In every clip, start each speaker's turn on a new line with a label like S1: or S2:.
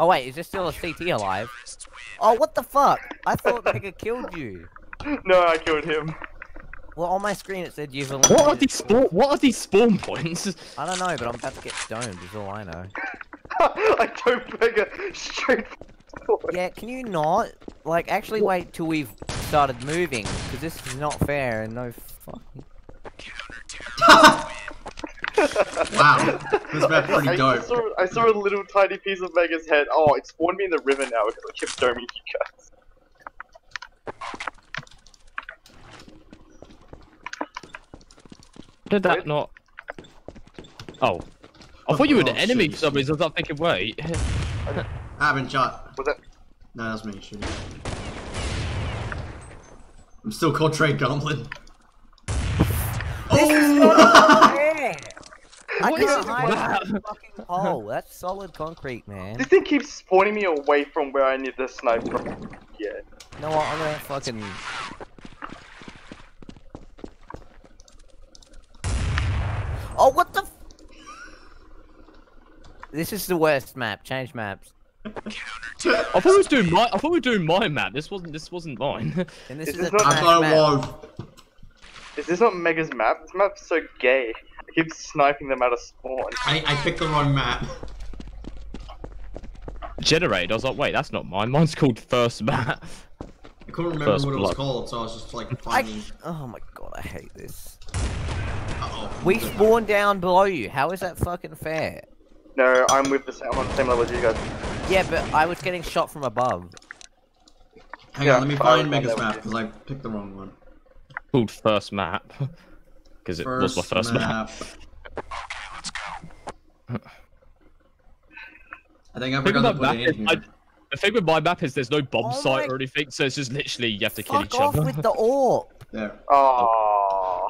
S1: Oh wait, is there still a CT alive? Oh, what the fuck? I thought Mega killed you.
S2: No, I killed him.
S1: Well, on my screen it said you've
S3: What are these spawn? What are these spawn points?
S1: I don't know, but I'm about to get stoned. Is all I know.
S2: I don't mega straight forward.
S1: Yeah, can you not? Like, actually wait till we've started moving, because this is not fair and no fucking.
S4: Wow, this map's pretty
S2: I, I
S4: dope.
S2: saw, I saw a little tiny piece of Mega's head. Oh, it spawned me in the river now because I kept doming you guys.
S3: Did that
S2: Wait.
S3: not? Oh. I thought you were the
S4: Oh,
S3: enemy
S4: shit.
S3: for some reason. I was thinking, wait.
S4: I haven't shot.
S2: Was that?
S4: No, that's me shooting. I'm still called Trey Gumlin.
S1: This is
S4: Oh!
S1: not! I
S3: What is this
S1: hide the fucking hole. That's solid concrete, man.
S2: This thing keeps spawning me away from where I need the snipe from. Yeah.
S1: You know what? I'm gonna fucking. Oh, what the? F this is the worst map. Change maps.
S3: I thought we was doing my. I thought we were doing my map. This wasn't. This wasn't mine.
S1: And this
S2: Is
S1: is,
S2: this
S1: a
S2: not-
S4: I thought it
S1: map.
S4: was.
S2: Is this not Mega's map? This map's so gay. I keep sniping them out of spawn.
S4: I, I picked the wrong map.
S3: Generated. I was like, oh, wait, that's not mine. Mine's called first map.
S4: I couldn't remember
S3: First
S4: what it was called, so I was just like
S1: I, oh my god, I hate this.
S4: Uh-oh.
S1: We spawn down below you. How is that fucking fair?
S2: No, I'm with the same. I'm on the same level as you guys.
S1: Yeah, but I was getting shot from above.
S4: Hang
S2: Yeah,
S4: on, let me find
S2: was
S4: Mega's map because I picked the wrong one.
S3: Called first map. Because it was my first map.
S4: I think I
S3: The thing,
S4: forgot to put
S3: map
S4: it
S3: is,
S4: in
S3: I,
S4: here.
S3: the thing with my map is there's no bomb
S1: Oh
S3: site
S1: my-
S3: or anything, so it's just literally you have to kill
S1: Fuck
S3: each
S1: off
S3: other.
S1: with the orb.
S4: There.
S2: Oh.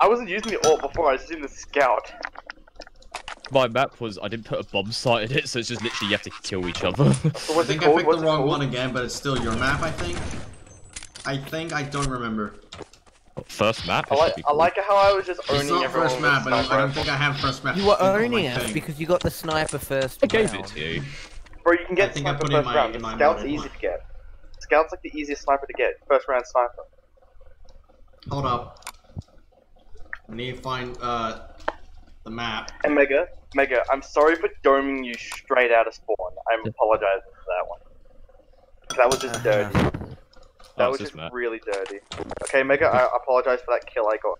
S2: I wasn't using the AWP before. I was using the scout.
S3: My map was I didn't put a bomb site in it, so it's just literally you have to kill each other.
S2: So
S4: I think I picked
S2: What's
S4: the
S2: it
S4: wrong
S2: called?
S4: one again, but it's still your map, I think. I think I don't remember.
S3: First map.
S2: I like,
S3: should be
S2: I like how I was just owning
S4: It's
S2: owning
S4: not
S2: everyone
S4: first map, but I, I don't think I have first map.
S1: You were owning us
S4: thing.
S1: because you got the sniper first.
S3: I gave it to you.
S2: Bro, you can get
S4: think I
S2: sniper
S4: put in
S2: first
S4: my-
S2: round.
S4: in my
S2: Scout's
S4: model.
S2: easy to get. Scout's like the easiest sniper to get. First round sniper.
S4: Hold up. I need to find uh the map.
S2: And Mega, Mega, I'm sorry for doming you straight out of spawn. I'm apologizing for that one. That was just dirty. That
S3: Oh,
S2: was just
S3: map.
S2: really dirty. Okay, Mega, I apologize for that kill I got.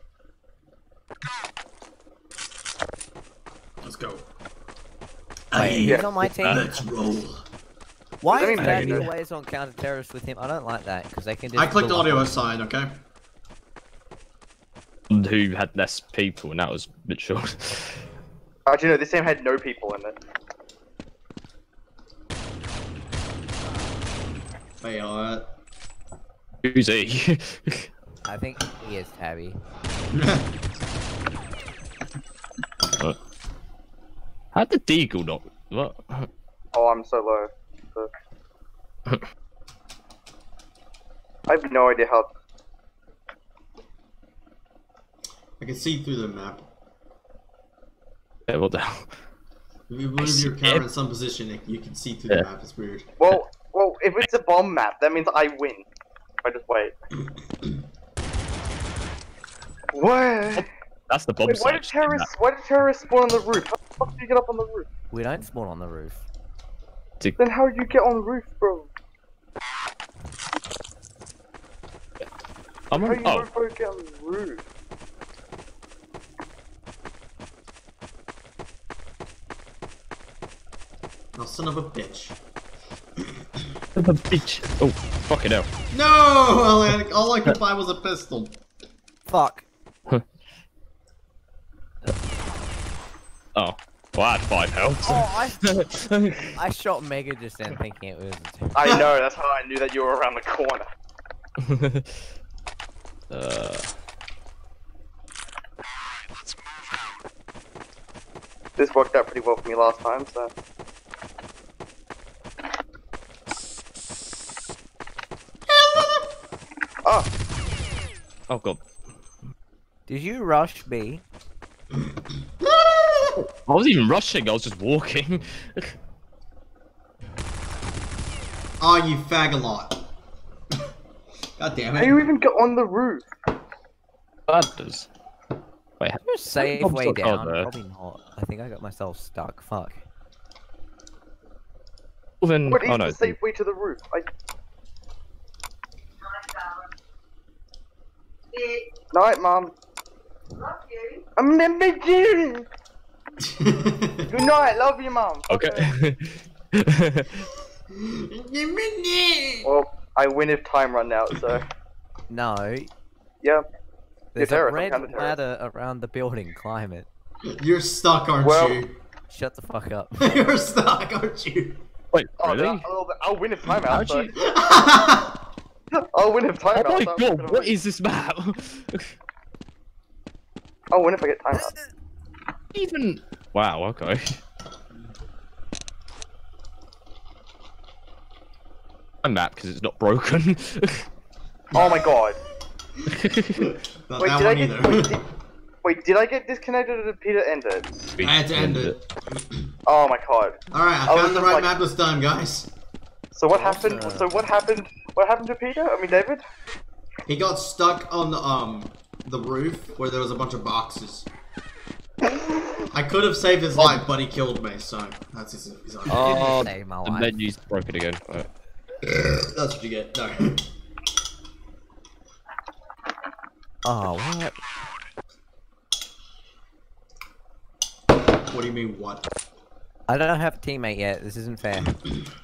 S4: Let's go.
S1: Wait,
S4: Hey,
S1: he's on my team.
S4: let's roll.
S1: Why
S2: Does
S1: is
S2: that
S1: Daddy
S2: mean-
S1: always on counter terrorist with him? I don't like that because they can just.
S4: I clicked audio
S1: on-
S4: aside, okay?
S3: Who had less people, and that was Mitchell.
S2: Actually, no, this team had no people in it.
S4: Wait, uh,
S3: Who's he?
S1: I think he is Tabby.
S3: How did Deagle not? What?
S2: Oh, I'm so low. So- I have no idea how.
S4: I can see through the map.
S3: Yeah, what the hell?
S4: If you move your camera in some position, you can see through
S3: Yeah.
S4: the map. It's weird.
S2: Well, well, if it's a bomb map, that means I win. If I just wait. What?
S3: That's the bomb
S2: Wait, why did terrorists? Why did terrorists spawn on the roof? How the fuck do you get up on the roof?
S1: We don't spawn on the roof.
S2: Then how do you get on the roof, bro?
S3: I'm
S2: How
S3: on,
S2: you
S3: oh,
S2: mofo get on the roof?
S4: Oh, son of a bitch.
S3: The bitch. Oh, fucking hell.
S4: No! All I, all I could buy was a pistol.
S1: Fuck.
S3: Oh, well, I had five health.
S1: Oh, I I shot Mega just then, thinking it was.
S2: I know. That's how I knew that you were around the corner.
S3: uh,
S2: This worked out pretty well for me last time, so. Oh
S3: god.
S1: Did you rush me?
S3: I wasn't even rushing, I was just walking.
S4: Oh, you fagalot. God damn
S2: How do you even get on the roof?
S3: Ladders. Wait, how-
S1: There's a safe
S3: Bob's
S1: way down.
S3: on.
S1: Probably not. I think I got myself stuck. Fuck.
S3: well then,
S2: What is
S3: oh no.
S2: the safe way to the roof? I... Night, mom. I'm in the gym. Good night. Love you, mom.
S3: Okay.
S2: Well, I win if time run out, so
S1: No.
S2: yeah.
S1: There's a red
S2: kinda
S1: ladder around the building. Climb it.
S4: You're stuck, aren't
S2: Well-
S4: you?
S1: Shut the fuck up.
S4: You're stuck, aren't you?
S3: Wait,
S2: Oh,
S3: really?
S2: then I'll, I'll win if time out.
S3: How'd
S2: So.
S3: you- Oh,
S2: I'll win if time
S3: Oh my god,
S2: gonna
S3: what
S2: win.
S3: is this map?
S2: Oh, I'll win if I get time out.
S3: Even. Wow, okay. A map because it's not broken.
S2: Oh my god.
S4: Not
S2: Wait,
S4: that
S2: did I
S4: one
S2: get?
S4: either.
S2: Wait did, wait, did I get disconnected or did Peter end it?
S4: I had to end it.
S2: Oh my god.
S4: Alright, I
S2: I
S4: found the right
S2: like-
S4: map this time, guys.
S2: So what happened? So what happened? What happened to Peter? I mean David?
S4: He got stuck on the um the roof where there was a bunch of boxes. I could have saved his life, but he killed me, so that's his, his own.
S3: Oh,
S1: Save my
S3: the
S1: life.
S3: menu's broken again. Alright.
S4: That's what you get. No.
S1: Oh, what?
S4: what do you mean, what?
S1: I don't have a teammate yet. This isn't fair.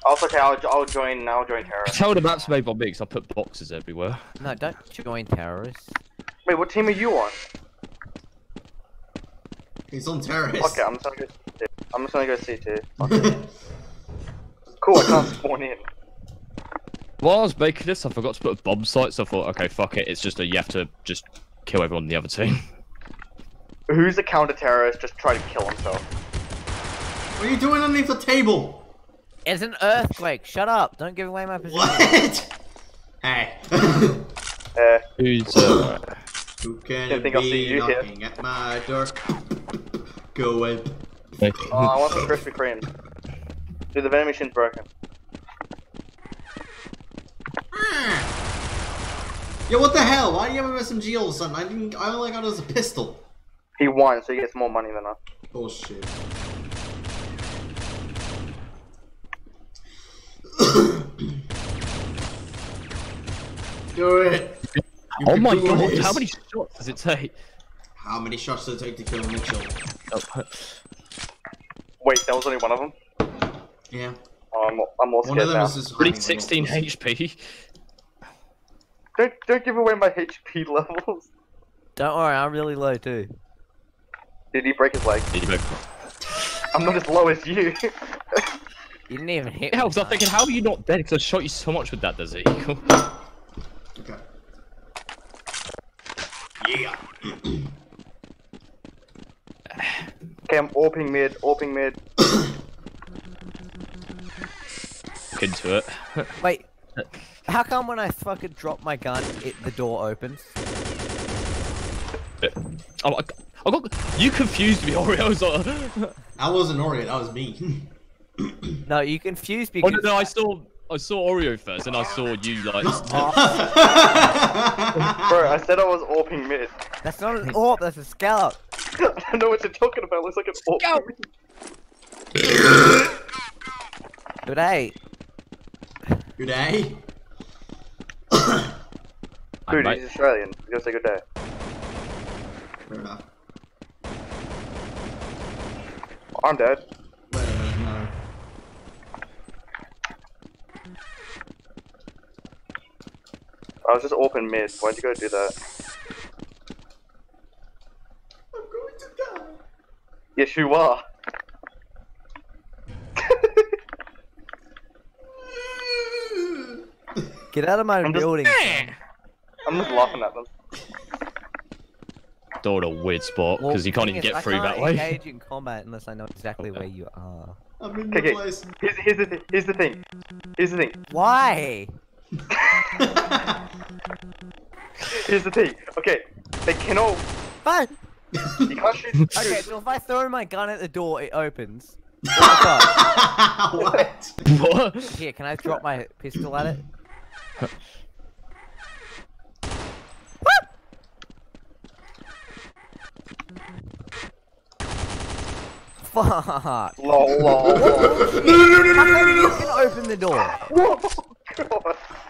S2: Oh, it's okay. I'll, I'll join. I'll join Terror.
S3: Tell the map's made by me because I put boxes everywhere.
S1: No, don't join terrorists.
S2: Wait, what team are you on?
S4: He's on terrorist.
S2: Okay, I'm just gonna go. CT. I'm just gonna go CT. Cool. I can't spawn in.
S3: While I was making this, I forgot to put a bomb site, so I thought, okay, fuck it. It's just a you have to just kill everyone on the other team.
S2: Who's a counter terrorist? Just try to kill himself.
S4: What are you doing underneath the table?
S1: It's an earthquake. Shut up. Don't give away my position.
S4: What? hey.
S2: Uh,
S3: Who's uh,
S4: Who can
S2: Didn't think I'll
S4: be
S2: see you here.
S4: at my door? Go away.
S2: oh, I want some Krispy Kreme. Dude, the vending machine's broken.
S4: Yo, what the hell? Why do you have an SMG all of a sudden? I didn't. I only got it as a pistol.
S2: He won, so he gets more money than us.
S4: Bullshit. Do it. You
S3: oh my god,
S4: this.
S3: how many shots does it take?
S4: How many shots does it take to kill Mitchell?
S3: Oh,
S2: Wait, that was only one of them.
S4: Yeah.
S2: Oh, I'm, I'm more
S4: One
S2: scared
S4: of them
S2: now.
S4: is
S3: Pretty 16 HP.
S2: Don't don't give away my HP levels.
S1: Don't worry, I'm really low too.
S2: Did he break his leg?
S3: Did you go?
S2: I'm not as low as you.
S1: You didn't even hit
S3: Yeah, I
S1: me.
S3: was like
S1: son.
S3: thinking, how are you not dead? Because I shot you so much with that Desert Eagle.
S4: Okay. Yeah.
S2: okay, I'm orping mid, orping mid.
S3: Look into it.
S1: Wait. How come when I fucking drop my gun, it the door opens?
S3: Oh, I, I got you confused me, Oreo. I was like,
S4: That wasn't Oreo, that was me.
S1: No, you confused me.
S3: oh no,
S1: because
S3: no, I saw I saw Oreo first, and I saw you like.
S2: Bro, I said I was orping mid.
S1: That's not an orb. That's a scallop.
S2: I don't know what you're talking about. It looks like an orp.
S3: Scout.
S1: Good day.
S4: Good day.
S2: Dude,
S3: mate.
S2: he's Australian. You gotta say good day.
S4: Fair enough.
S2: I'm dead.
S4: Wait a minute, no.
S2: I was just orping mid. Why'd you go do that?
S4: I'm going to die.
S2: Yes, you are.
S1: Get out of my
S2: I'm
S1: building. son. Eh.
S2: I'm just laughing at them.
S3: Door in a weird spot
S1: Well,
S3: because you can't
S1: thing
S3: even
S1: is,
S3: get
S1: I
S3: through
S1: can't
S3: that way.
S1: engage in combat unless I know exactly where you are.
S4: I'm in
S2: Okay,
S4: the
S2: okay. Here's, here's the th- here's the thing. Here's the thing.
S1: Why?
S2: Here's the thing. Okay, they cannot.
S1: But
S2: You can't shoot.
S1: okay, so if I throw my gun at the door, it opens.
S4: What?
S3: What?
S1: Here, can I drop my pistol at it? Fuck.
S2: Lol, lol, lol.
S4: No, no, no, no, no, no,
S1: How come you can open the door?
S2: God.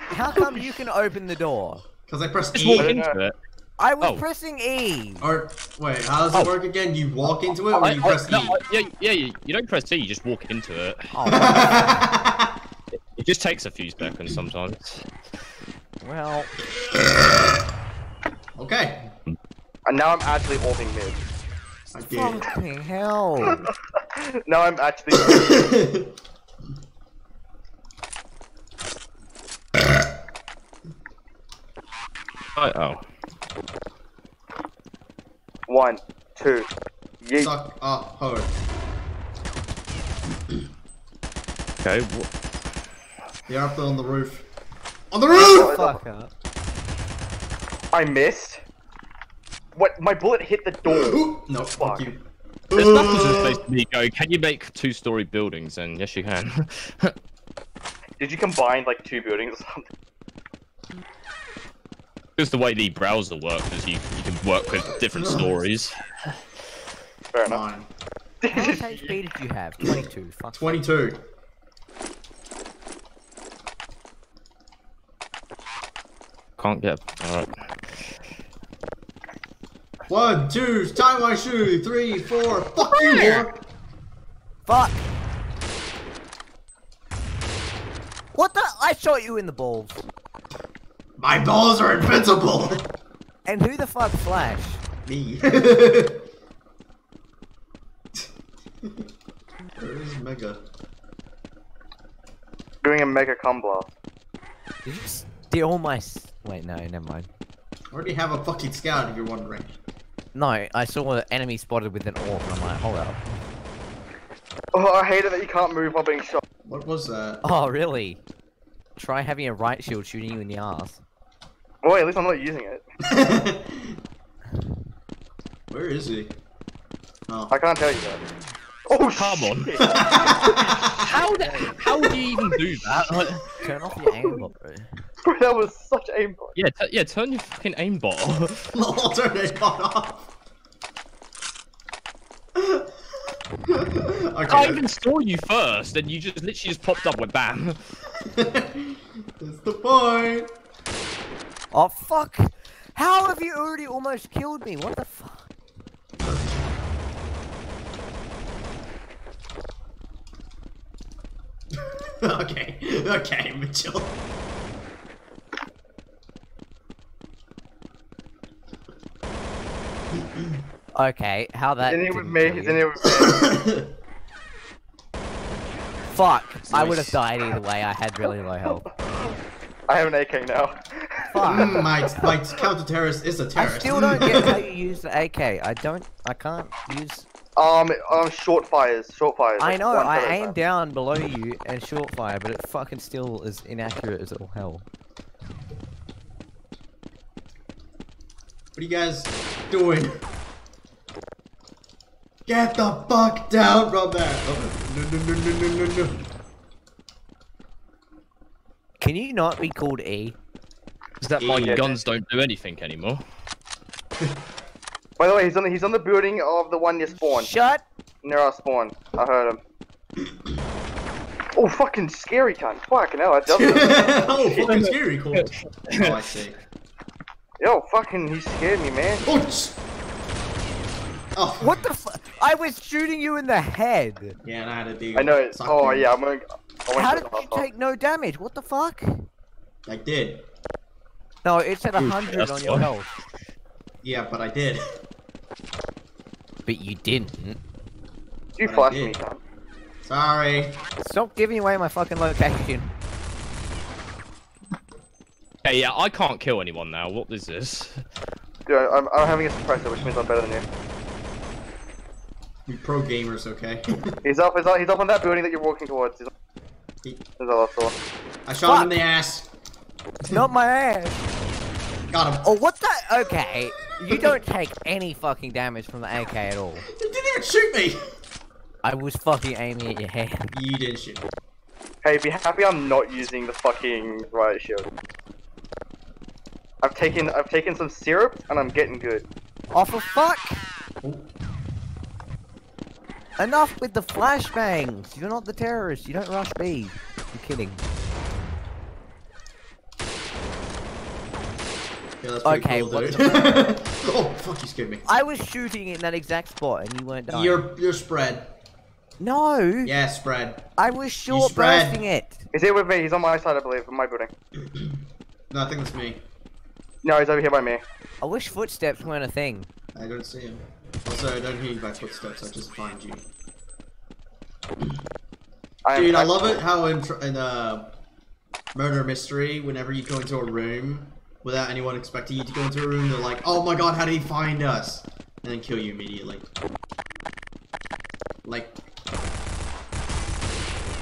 S1: How come you can open the door?
S4: Because I pressed
S3: Just walk
S4: E.
S3: into it.
S1: I was
S3: Oh.
S1: pressing E.
S4: Or wait, how does it
S3: Oh.
S4: work again? You walk into it or
S3: I-
S4: you
S3: I-
S4: press
S3: no,
S4: E?
S3: I- yeah, yeah, you, you don't press T, you just walk into it.
S1: Oh,
S3: It just takes a few seconds sometimes.
S1: well,
S4: okay.
S2: And now I'm actually holding mid.
S4: I did.
S1: fucking hell.
S2: Now I'm actually.
S3: oh.
S2: One, two, yeet.
S4: Suck up hard.
S3: Okay, wh-
S4: They're up there on the roof. On the roof!
S1: Fuck up.
S2: I missed. What? My bullet hit the door.
S4: No, fuck
S2: Fuck.
S4: you.
S3: There's nothing to
S4: Uh,
S3: basically go, can you make two-story buildings? And yes, you can.
S2: Did you combine like two buildings or something?
S3: Because the way the browser works is you, you can work with different stories.
S2: Fair enough.
S4: Mine.
S1: How much HP did you have? 22. Fuck.
S4: 22.
S3: Can't get. Alright.
S4: One, two, tie my shoe. Three, four. Fuck you, whore.
S1: Fuck! What the? I shot you in the balls.
S4: My balls are invincible.
S1: And who the fuck Flash?
S4: Me. Where is Mega?
S2: Doing a mega cum blast.
S1: Did you steal my? s- Wait, no, never mind.
S4: I already have a fucking scout if you're wondering.
S1: No, I saw an enemy spotted with an orb, and I'm like, hold up.
S2: Oh, I hate it that you can't move while being shot.
S4: What was that?
S1: Oh, really? Try having a right shield shooting you in the ass.
S2: Oh, wait, at least I'm not using it.
S4: Where is he? Oh.
S2: I can't tell you that. Oh,
S3: Come on. How, the, how do you even do that? Like,
S1: Turn off your aimbot, bro.
S2: Bro, that was such aimbot.
S3: yeah, t- yeah, turn your fucking aimbot.
S4: Lol, oh, turn it off.
S3: I
S4: okay.
S3: even saw you first, and you just literally just popped up with bam.
S4: That's the point.
S1: Oh, fuck! How have you already almost killed me? What the fuck?
S4: okay. Okay, Mitchell.
S1: Okay, how that.
S2: He's in here with
S1: didn't
S2: me.
S1: kill
S2: He's
S1: you.
S2: in here with.
S1: Fuck! I would have died either way. I had really low health.
S2: I have an AK now.
S1: Fuck!
S4: Mm, my my counter terrorist is a terrorist.
S1: I still don't get how you use the AK. I don't. I can't use.
S2: Um, um, short fires, short fires.
S1: I know. I
S2: shot
S1: aim
S2: time.
S1: down below you and short fire, but it fucking still is inaccurate as all hell.
S4: What are you guys doing? Get the fuck down from there! Oh, no, no, no, no, no, no, no.
S1: Can you not be called E?
S3: Is that my
S2: Yeah.
S3: guns don't do anything anymore?
S2: By the way, he's on the, he's on the building of the one near spawn.
S1: Shut.
S2: Near our spawn. I heard him. Oh, fucking scary cunt. Fucking hell, that does it.
S4: oh, fucking scary, cool. Oh, I see.
S2: Yo, fucking, he scared me, man.
S4: Oh, oh,
S1: What the fuck? I was shooting you in the head.
S4: Yeah, and I had a deal.
S2: I know.
S4: Suck
S2: Oh, yeah, I'm going. I went
S1: How did
S2: the
S1: you take no damage? What the fuck?
S4: I did.
S1: No, it said
S3: Ooh,
S1: 100 on your health.
S4: Yeah, but I did.
S1: But you didn't.
S2: You
S4: But
S2: flashed
S4: did.
S2: me, cunt.
S4: Sorry.
S1: Stop giving away my fucking location.
S3: Hey, yeah, I can't kill anyone now. What is this?
S2: Dude, I'm, I'm having a suppressor, which means I'm better than you.
S4: We pro gamers, okay?
S2: He's up, he's up, he's up on that building that you're walking towards. He's,
S4: He-
S2: there's a lot of
S4: I shot him in the ass.
S1: It's not my ass.
S4: Got him.
S1: Oh, what the? Okay. You don't take any fucking damage from the AK at all.
S4: He didn't even shoot me.
S1: I was fucking aiming at your head.
S4: You didn't shoot. me.
S2: Hey, be happy I'm not using the fucking riot shield. I've taken I've taken some syrup and I'm getting good.
S1: Oh for fuck!
S4: Oh.
S1: Enough with the flashbangs! You're not the terrorist, you don't rush B. I'm kidding.
S4: Yeah, that's
S1: Okay,
S4: cool,
S1: what
S4: oh, fuck, you scared me.
S1: I was shooting in that exact spot and you weren't dying.
S4: You're, you're spread.
S1: No!
S4: Yeah, spread.
S1: I was short
S4: spread.
S1: bursting it!
S2: Is he with me? He's on my side, I believe, in my building.
S4: No, I think that's me.
S2: No, he's over here by me.
S1: I wish footsteps weren't a thing.
S4: I don't see him. Also, I don't hear you by footsteps, I just find you.
S2: I am
S4: Dude, I love it how in, tr- in uh, Murder Mystery, whenever you go into a room without anyone expecting you to go into a room, they're like, oh my god, how did he find us? And then kill you immediately. Like.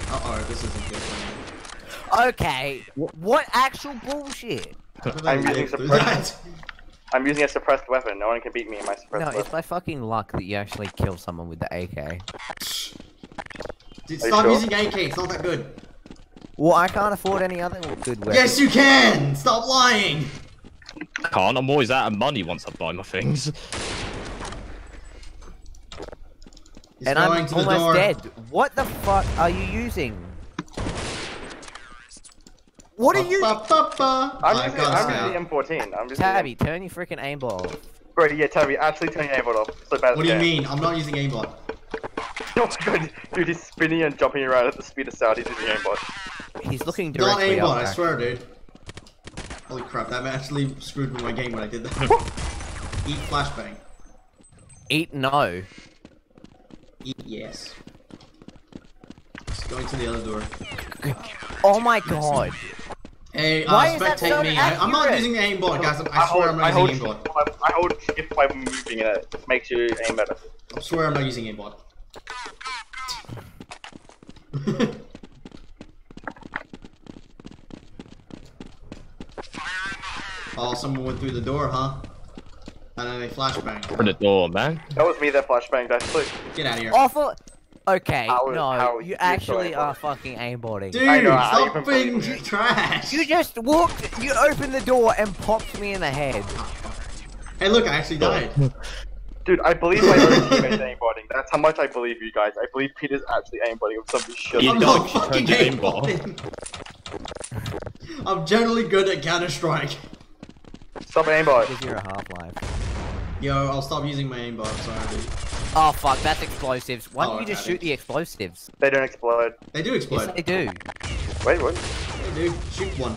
S4: Uh oh, this isn't good for me.
S1: Okay, what actual bullshit?
S2: I'm
S4: I
S2: using suppression.
S4: That?
S2: I'm using a suppressed weapon. No one can beat me in my suppressed
S1: No, it's my fucking luck that you actually kill someone with the AK.
S4: Dude, stop
S2: sure?
S4: using AK, it's not that good.
S1: Well, I can't afford any other good weapons.
S4: Yes, you can! Stop lying!
S3: I Can't. I'm always out of money once I buy my things.
S4: He's
S1: and
S4: going
S1: I'm
S4: to the
S1: almost
S4: door.
S1: dead. What the fuck are you using? What are you?
S4: Ba, ba, ba.
S2: I'm using,
S4: got a
S2: I'm using the M14. I'm just
S1: Tabby, turn your freaking aimbot off.
S2: Bro, yeah, Tabby, actually turn your aimbot off. So bad
S4: What do you mean? I'm not using aimbot.
S2: Oh my god, dude, he's spinning and jumping around at the speed of sound. He's using aimbot.
S1: He's looking directly.
S4: Not
S1: aimbot.
S4: I swear, dude. Holy crap, that actually screwed with my game when I did that. Eat flashbang.
S1: Eat no.
S4: Eat yes. Just going to the other door.
S1: Oh my god.
S4: Hey, uh,
S1: Why is that
S4: spectate
S1: so
S4: me. I, I'm not
S1: accurate?
S4: using the aimbot, guys. I'm,
S2: I
S4: I swear I'm
S2: hold, I
S4: not
S2: hold,
S4: using aimbot.
S2: I hold shift by moving and it makes you aim better.
S4: I swear I'm not using aimbot. oh, someone went through the door, huh? And then they flashbang.
S3: Open the door, man.
S2: That was me that flashbanged actually.
S4: Get out of here.
S1: Awful. Okay,
S2: How-
S1: no, you
S2: you
S1: actually
S2: saw it.
S1: are fucking aimbotting.
S4: Dude,
S2: I know, I
S4: stop
S2: even
S4: being trash!
S1: You just walked, you opened the door and popped me in the head.
S4: Hey, look, I actually died.
S2: Dude, I believe my own teammates aimbotting. That's how much I believe you guys. I believe Peter's actually aimbotting with somebody shit.
S3: You
S4: I'm
S3: don't
S4: fucking
S3: turning
S4: aimbotting. I'm generally good at Counter Strike.
S2: Stop aimbot.
S1: Because you're a Half-Life.
S4: Yo, I'll stop using my aimbot. Sorry, dude.
S1: Oh fuck, that's explosives. Why
S4: Oh,
S1: don't you just
S4: okay.
S1: shoot the explosives?
S2: They don't explode.
S4: They do
S1: Yes,
S4: explode.
S1: they do.
S2: Wait, what?
S4: They do. Shoot one.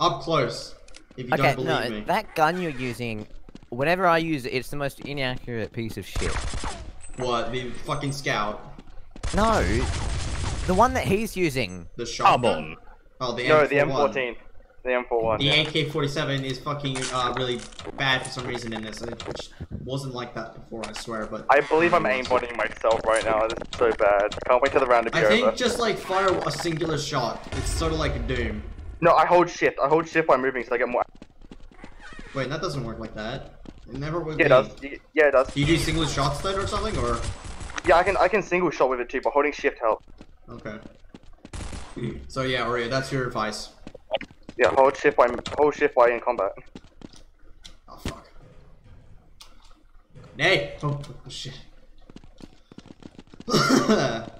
S4: Up close. If you
S1: Okay,
S4: don't believe
S1: no,
S4: me.
S1: that gun you're using, whenever I use it, it's the most inaccurate piece of shit.
S4: What? The fucking scout.
S1: No, the one that he's using.
S4: The
S3: Come
S4: shotgun. Oh, the
S2: No,
S4: M41.
S2: the M14. The M41.
S4: The
S2: yeah.
S4: AK-47 is fucking uh, really bad for some reason in this. It just wasn't like that before, I swear. But
S2: I believe I'm aimbotting myself right now. This is so bad. Can't wait till the round to be
S4: I
S2: over.
S4: think just like fire a singular shot. It's sort of like a Doom.
S2: No, I hold shift. I hold shift while moving so I get more.
S4: Wait, that doesn't work like that. It never would.
S2: Yeah, it does. Yeah, it does.
S4: Do you do single shots then or something, or?
S2: Yeah, I can I can single shot with it too, but holding shift helps.
S4: Okay. So yeah, Oreo, that's your advice.
S2: Yeah, hold shift while hold shift while in combat.
S4: Oh fuck. Nay! Oh, oh shit.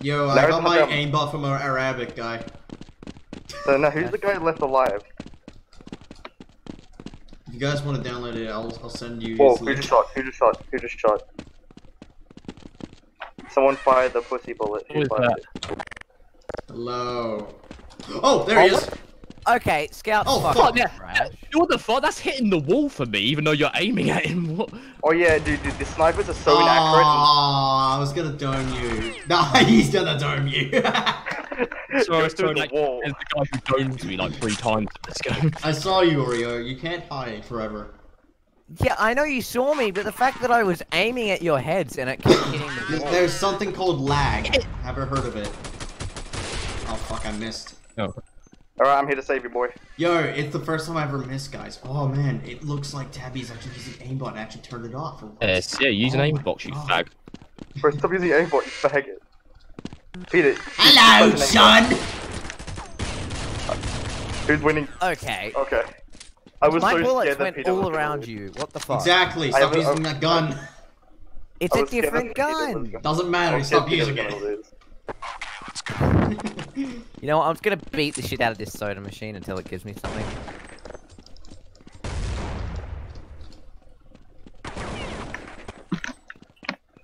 S4: Yo, I
S2: Larry
S4: got my
S2: Pugum.
S4: aimbot from an Arabic guy.
S2: So now, who's the guy left alive?
S4: If you guys want to download it, I'll, I'll send you
S2: Whoa,
S4: his
S2: who
S4: link.
S2: just shot? Who just shot? Who just shot? Someone fired the pussy bullet.
S3: Who is that?
S2: it?
S4: Hello. Oh, there he
S1: Oh,
S4: is.
S1: Okay, scout.
S4: Oh,
S1: fucking
S4: fuck.
S3: yeah. What the fuck? That's hitting the wall for me, even though you're aiming at him. What?
S2: Oh yeah, dude, dude, the snipers are so inaccurate.
S4: Oh, I was gonna dome you. Nah, he's gonna dome you.
S2: and-
S3: So I was
S2: Go through
S3: throwing
S2: the
S3: like,
S2: wall.
S3: as the guy who domed me like three times in this game.
S4: I saw you, Oreo. You can't hide forever.
S1: Yeah, I know you saw me, but the fact that I was aiming at your heads and it kept hitting the wall.
S4: There's something called lag. Ever heard of it? Fuck, I missed.
S3: Oh.
S2: Alright, I'm here to save you, boy.
S4: Yo, it's the first time I ever missed, guys. Oh man, it looks like Tabby's actually using aimbot and actually turned it off. for.
S3: Yes, yeah, use an
S4: Oh
S3: aim box, you
S4: God.
S3: fag.
S2: Bro, stop using aimbot, you faggot. Peter.
S4: Hello, son!
S2: Who's winning?
S1: Okay.
S2: Okay. I was
S1: My
S2: so
S1: bullets
S2: scared
S1: went
S2: Peter
S1: all around you. What the fuck?
S4: Exactly, stop
S2: have a-
S4: using that gun.
S1: It's
S2: I
S1: a
S2: was scared that
S1: different
S2: Peter
S1: gun.
S4: Doesn't matter,
S2: was
S4: stop
S2: scared Peter
S4: using
S2: was
S4: it.
S2: gonna lose.
S1: You know what? I'm just gonna beat the shit out of this soda machine until it gives me something.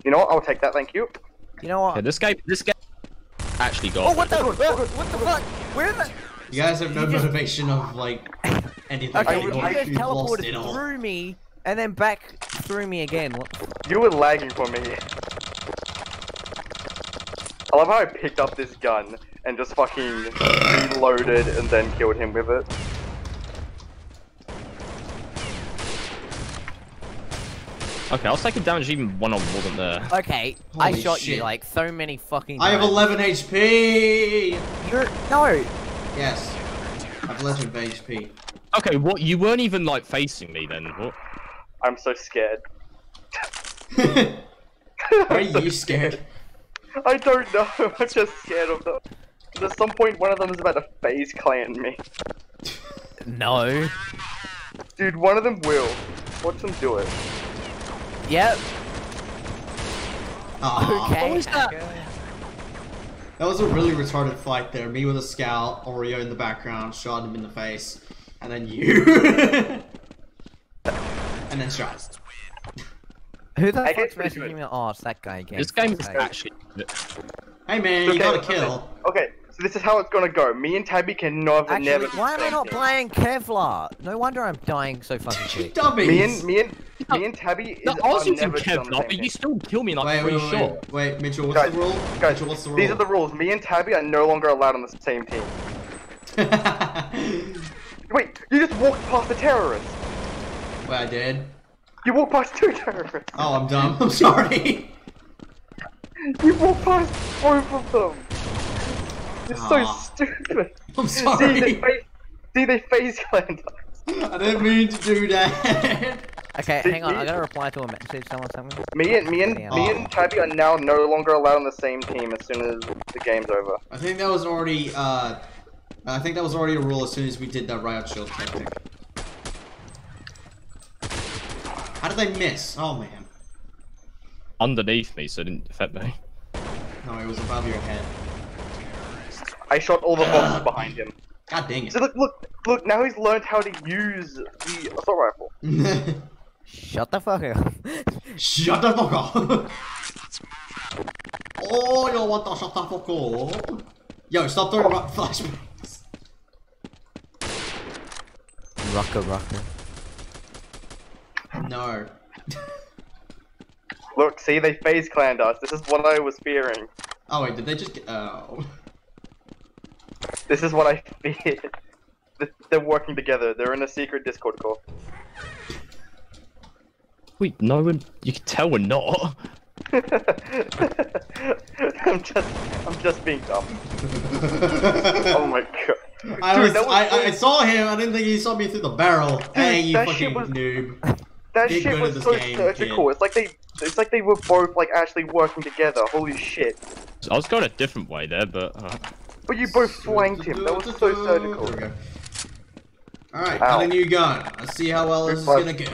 S2: You know what? I'll take that, thank you.
S1: You know what?
S3: Okay, this game, this game actually got.
S1: Oh, what the? Where, what the fuck? Where the?
S4: You guys have no
S1: You just-
S4: motivation of like anything.
S1: Okay,
S2: I-
S1: you
S2: I-
S1: just
S4: lost it
S1: teleported
S4: all.
S1: through me and then back through me again. What?
S2: You were lagging for me. I love how I picked up this gun and just fucking reloaded and then killed him with it.
S3: Okay, I was taking damage even when I wasn't there.
S1: Okay, I shot
S4: shit.
S1: you like so many fucking.
S4: I have 11 HP!
S1: You're no.
S4: Yes. I have 11 HP.
S3: Okay, what? You weren't even like facing me then. What?
S2: I'm so scared.
S4: Why are you scared?
S2: I don't know. I'm just scared of them. 'Cause At some point, one of them is about to phase clan me.
S1: No.
S2: Dude, one of them will. Watch them do it.
S1: Yep.
S4: Aw.
S1: Okay.
S3: was that?
S4: That was a really retarded fight there. Me with a scout, Oreo in the background, shot him in the face, and then you. and then shot.
S1: Who the
S2: I
S1: fuck's
S2: get pretty
S1: messaging me? Oh, it's that guy again.
S3: This game is
S1: Okay.
S3: actually.
S4: Hey man, you got a kill.
S2: Okay, so this is how it's gonna go. Me and Tabby can never,
S1: Actually,
S2: never.
S1: why am I not playing Kevlar? No wonder I'm dying so fucking quick.
S4: Dummies.
S2: Me and me and me and Tabby is
S3: No, I was
S2: are
S3: using
S2: never on the
S3: Kevlar, but you still kill me like
S4: Wait,
S3: three
S4: wait, wait,
S3: shots.
S4: wait, wait, Mitchell, what's
S2: Guys,
S4: the rule?
S2: Guys,
S4: Mitchell, what's the rule?
S2: these are the rules. Me and Tabby are no longer allowed on the same team. Wait, you just walked past a terrorist.
S4: Wait, I did.
S2: You walked past two terrorists.
S4: Oh, I'm dumb. I'm sorry.
S2: You walked past both of them. You're
S4: Aw.
S2: so stupid.
S4: I'm
S2: See, they
S4: sorry.
S2: face, see, they face clan us.
S4: I didn't mean to do that.
S1: Okay, hang on.
S2: you-
S1: I gotta reply to a message. Someone sent me.
S2: Me and me and
S1: Damn.
S2: me and Tabby are now no longer allowed on the same team as soon as the game's over.
S4: I think that was already, uh, I think that was already a rule as soon as we did that riot shield tactic. How did I miss? Oh man.
S3: Underneath me, so it didn't affect me.
S4: No, it was above your head.
S2: I shot all the bombs behind him.
S4: God dang it.
S2: So look, look, look! Now he's learned how to use the assault rifle.
S1: Shut the fuck up.
S4: shut the fuck up. oh, you want to shut the fuck up? Yo, stop throwing rock flashbangs.
S1: Rucker, rucker.
S4: No.
S2: Look, see, they phase clanned us. This is what I was fearing.
S4: Oh wait, did they just get? Oh.
S2: This is what I feared. They're working together. They're in a secret Discord call.
S3: Wait, no one. You can tell we're not.
S2: I'm just, I'm just being dumb. Oh my god.
S4: I
S2: Dude,
S4: was,
S2: that was
S4: I, I saw him. I didn't think he saw me through the barrel. hey, you
S2: that
S4: fucking
S2: shit was-
S4: noob.
S2: That
S4: Get
S2: shit was so
S4: game,
S2: surgical.
S4: kid.
S2: It's like they, it's like they were both like actually working together. Holy shit!
S3: I was going a different way there, but. Uh,
S2: But you both flanked him. That was so surgical.
S4: Alright, got a new gun. Let's see how well this is gonna go.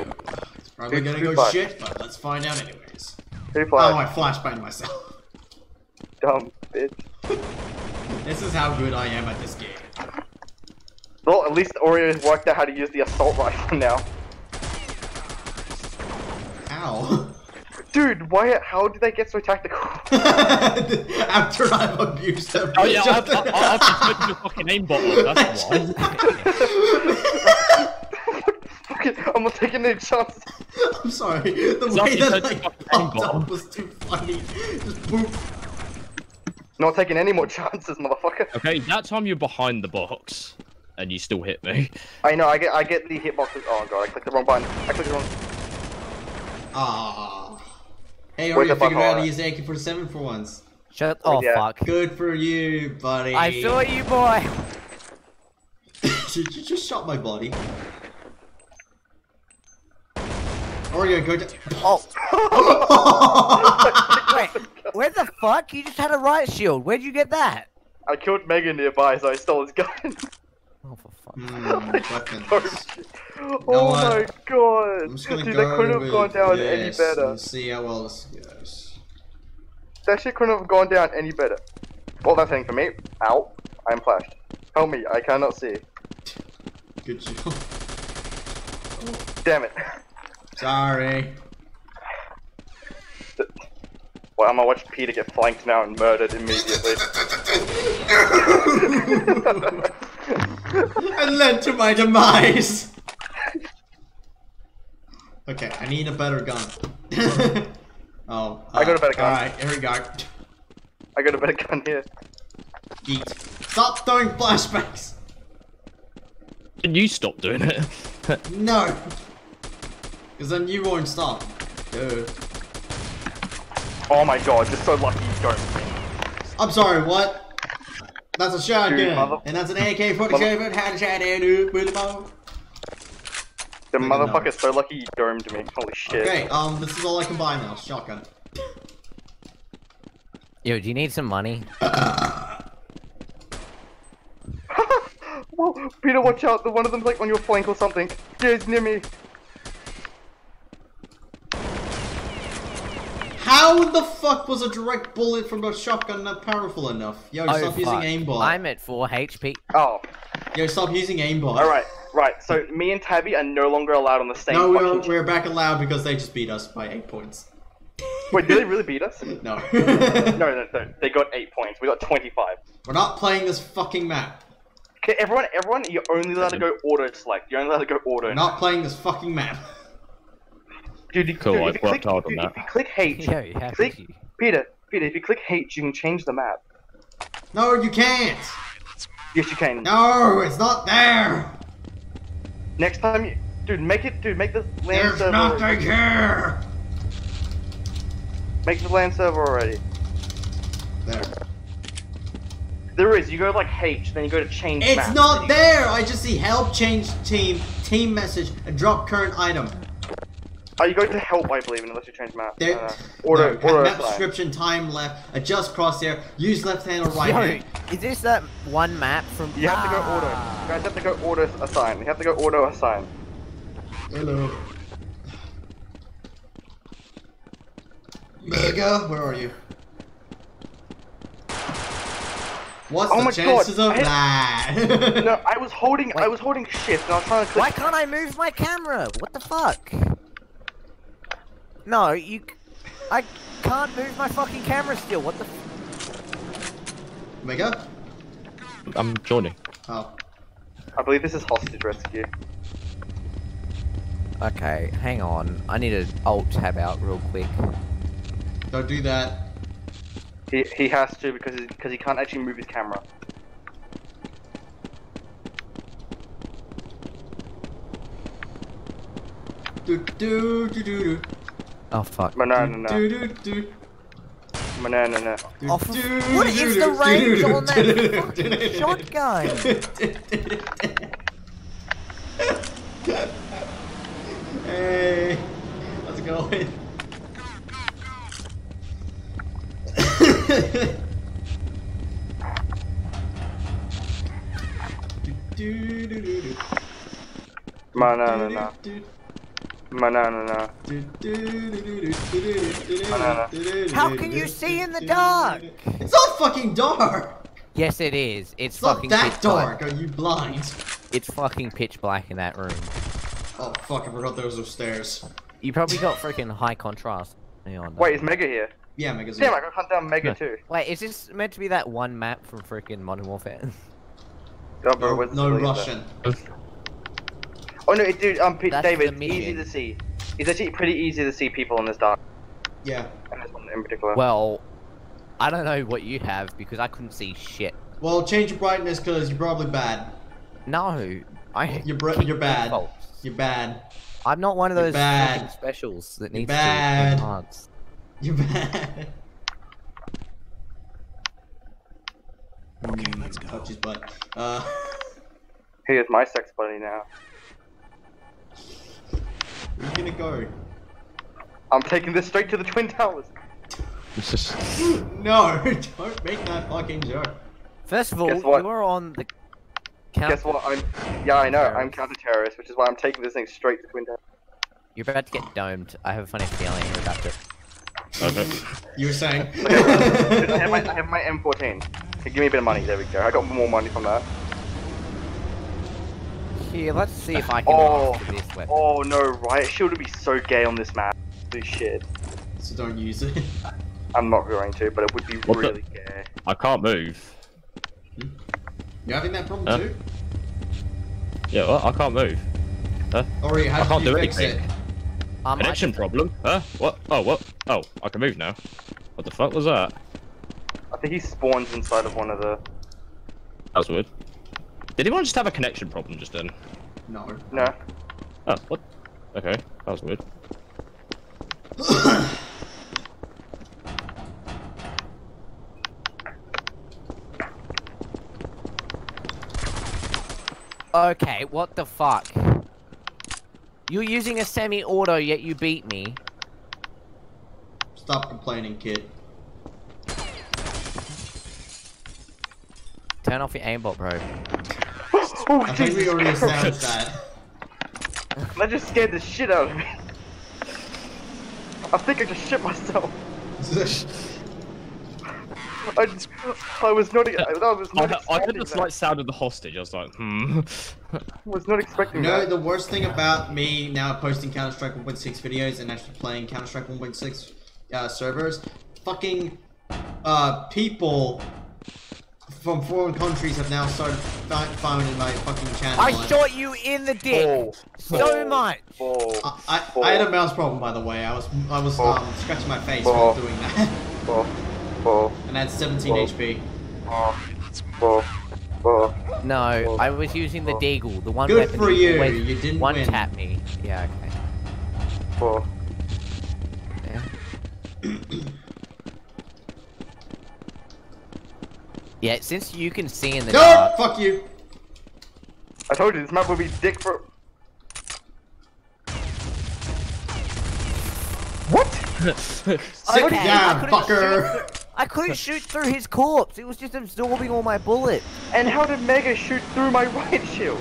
S4: It's probably gonna go shit, but let's find out anyways.
S2: Who
S4: Oh? I flashbanged myself.
S2: Dumb bitch.
S4: This is how good I am at this game.
S2: Well, at least Oreo has worked out how to use the assault rifle now.
S4: Ow.
S2: Dude, why? How did they get so tactical?
S4: After I've abused them.
S3: oh yeah, I've, I've, I've just put the fucking aimbot on. That's why.
S2: okay, I'm not taking any chances.
S4: I'm sorry. The
S3: It's not
S4: way that
S3: because
S4: I popped
S3: aimbot.
S4: up was too funny. Just boop.
S2: Not taking any more chances, motherfucker.
S3: Okay, that time you're behind the box, and you still hit me.
S2: I know. I get. I get the hitboxes. Oh god, I clicked the wrong button. I clicked the wrong.
S4: Ah. Hey,
S2: Where's
S4: Oreo,
S2: the
S4: figured out how to
S2: butthole?
S4: use the AK-47 for once.
S1: Shut.
S2: Oh,
S1: Oh
S2: yeah.
S1: fuck.
S4: Good for you, buddy.
S1: I saw you, boy.
S4: Did you just shot my body. Or you go to.
S1: Oh, wait, where the fuck? You just had a riot shield. Where'd you get that?
S2: I killed Megan nearby, so I stole his gun.
S1: Oh, for fuck.
S4: Hmm, weapons.
S2: oh
S4: what?
S2: my god!
S4: I'm just gonna
S2: Dude,
S4: go
S2: that couldn't have gone down
S4: this
S2: any better.
S4: and see how well this goes.
S2: That shit couldn't have gone down any better. All that's saying for me, ow, I'm flashed. Help me, I cannot see.
S4: Good job.
S2: Damn it.
S4: Sorry.
S2: Well, I'm gonna watch Peter get flanked now and murdered immediately.
S4: and led to my demise. Okay, I need a better gun. oh,
S2: I got a better uh, gun.
S4: Alright, here we go.
S2: I got a better gun here.
S4: Geet. Stop throwing flashbacks!
S3: Can you stop doing it?
S4: No! Because then you won't stop. Dude.
S2: Oh my god, you're so lucky you don't.
S4: I'm sorry, what? That's a shotgun, and that's an AK-47 headshot and with bow.
S2: The
S4: Good
S2: motherfucker's so lucky you domed me. Holy shit.
S4: Okay, um, this is all I can buy now, shotgun.
S1: Yo, do you need some money?
S2: Whoa, Peter, watch out. The one of them's like on your flank or something. Yeah, it's near me.
S4: How the fuck was a direct bullet from a shotgun not powerful enough? Yo,
S1: Oh,
S4: stop using
S1: fuck.
S4: aimbot.
S1: I'm at 4 HP.
S2: Oh,
S4: Yo, stop using aimbot.
S2: alright, right. So me and Tabby are no longer allowed on the same
S4: No, we're, we're back allowed because they just beat us by 8 points.
S2: Wait, did they really beat us?
S4: No.
S2: No, no, no. They got 8 points. We got 25.
S4: We're not playing this fucking map.
S2: Okay, everyone, everyone, you're only allowed to go auto select. You're only allowed to go auto.
S4: We're not playing this fucking map.
S2: Dude, you,
S3: Cool,
S2: dude,
S3: I've
S2: if you
S3: worked
S2: click,
S3: hard on that.
S2: If you click H,
S1: Yo, you have
S2: click,
S1: to.
S2: Peter, Peter, if you click H, you can change the map.
S4: No, you can't.
S2: Yes, you can.
S4: No, it's not there.
S2: Next time you, dude, make it, dude, make the land
S4: There's
S2: server.
S4: nothing here.
S2: Make the LAN server already.
S4: There.
S2: There is. You go like H, then you go to change
S4: It's
S2: map.
S4: not there. I just see help, change team, team message, and drop current item.
S2: Oh, you going to help, I believe, unless you change map.
S4: There.
S2: Uh, auto,
S4: no,
S2: auto
S4: map
S2: assign.
S4: description, time left, adjust crosshair, use left hand or right
S1: Yo,
S4: hand.
S1: is this that one map from?
S2: You have to go auto.
S1: Ah.
S2: You guys have to go auto assign. You have to go auto assign.
S4: Hello. Mega, where are you? What's
S2: Oh
S4: the
S2: my
S4: chances
S2: God,
S4: of
S2: I
S4: that?
S2: No, I was holding. I was holding shift, and I was trying to click.
S1: Why can't I move my camera? What the fuck? No, you. I can't move my fucking camera still. What the? F
S4: Mega?
S3: I'm joining.
S4: Oh.
S2: I believe this is hostage rescue.
S1: okay, hang on. I need to alt tab out real quick.
S4: Don't do that.
S2: He he has to because he, because he can't actually move his camera.
S4: Do do do do do.
S1: Oh fuck.
S2: Banana.
S4: Do, do, do,
S2: Banana. No.
S1: Oh, what is the range on that shotgun?
S4: hey, how's it going? Banana. Manana. Manana do, do,
S1: How can you see in the dark?
S4: do, do. It's not fucking dark.
S1: Yes, it is. It's,
S4: It's not
S1: fucking
S4: that
S1: pitch
S4: dark.
S1: Black.
S4: Are you blind?
S1: It's fucking pitch black in that room.
S4: Oh fuck! I forgot those were stairs.
S1: You probably got freaking high contrast. On.
S2: Wait, is Mega here?
S4: Yeah, Megazord.
S2: Damn, I got hunt down Mega
S3: Yeah.
S2: too.
S1: Wait, is this meant to be that one map from freaking Modern Warfare?
S4: No, no? Russian.
S2: Oh no, it- dude, um, Pete,
S1: That's
S2: David, easy to see. It's actually pretty easy to see people in this dark.
S4: Yeah.
S2: And this one in particular.
S1: well, I don't know what you have because I couldn't see shit.
S4: Well, change your brightness because you're probably bad.
S1: No, I.
S4: You're br- you're bad.
S1: defaults.
S4: You're bad.
S1: I'm not one of those
S4: bad.
S1: fucking specials that
S4: You're
S1: needs
S4: bad.
S1: to enhance.
S4: You're bad.
S5: Okay, let's go.
S4: Touch his butt. Uh.
S2: He is my sex buddy now.
S4: Where are you gonna go?
S2: I'm taking this straight to the Twin Towers.
S3: It's just
S4: No, don't make that fucking joke.
S1: First of all,
S2: Guess what?
S1: you were on the. Count-
S2: Guess what? I'm. Yeah, I know. I'm counter-terrorist, which is why I'm taking this thing straight to Twin Towers.
S1: You're about to get domed. I have a funny feeling you're about to.
S3: okay.
S4: You were saying?
S2: I have my, I have my M14. Okay, give me a bit of money. There we go. I got more money from that.
S1: Here, let's see if I can
S2: Oh,
S1: master this weapon.
S2: oh no! Riot Shield would be so gay on this map. Holy shit!
S4: so don't use it.
S2: I'm not going to, but it would be
S3: What the-
S2: really gay.
S3: I can't move.
S4: You having that problem
S3: Huh?
S4: too?
S3: Yeah, well, I can't move.
S4: Or how
S3: I can't
S4: you
S3: do
S4: fix
S3: anything.
S4: it?
S1: Um, I
S3: Connection
S1: just-
S3: problem? Huh? What? Oh, what? Oh, I can move now. What the fuck was that?
S2: I think he spawns inside of one of the.
S3: That was weird. Did anyone just have a connection problem just then?
S4: No.
S2: No.
S3: Oh, what? Okay, that was weird.
S1: Okay, what the fuck? You're using a semi-auto, yet you beat me.
S4: Stop complaining, kid.
S1: Turn off your aimbot, bro.
S2: Oh,
S4: I think we
S2: Jesus
S4: already
S2: Christ.
S4: established that.
S2: That just scared the shit out of me. I think I just shit myself. I, just, I was not. I, I was
S3: I,
S2: not
S3: I heard
S2: expecting
S3: the
S2: that.
S3: slight sound of the hostage. I was like, hmm.
S2: was not
S4: You
S2: expecting
S4: know,
S2: that.
S4: the worst thing about me now posting Counter Strike 1.6 videos and actually playing Counter Strike 1.6 uh, servers, fucking uh, people from foreign countries have now started fi- finding my fucking channel.
S1: I
S4: and-
S1: shot you in the dick
S2: Ball.
S1: so
S2: Ball.
S1: much.
S2: Ball.
S4: I, I, I had a mouse problem, by the way. I was I was
S2: Ball.
S4: um, scratching my face
S2: Ball.
S4: while doing that,
S2: Ball. Ball.
S4: and I had 17
S2: Ball.
S4: HP.
S2: Ball. Ball. Ball.
S1: No,
S2: Ball.
S1: I was using the deagle, the one
S4: Good
S1: weapon
S4: for
S1: that
S4: you.
S1: always
S4: You didn't
S1: one
S4: win.
S1: tap me. Yeah, okay.
S2: Ball.
S1: Yeah. yeah, since you can see in the
S4: No,
S1: dark,
S4: fuck you.
S2: I told you this map would be dick for. What?
S4: Sit
S1: Okay, I
S4: down,
S1: couldn't
S4: fucker.
S1: shoot- I couldn't shoot through his corpse. It was just absorbing all my bullets.
S2: And how did Mega shoot through my riot shield?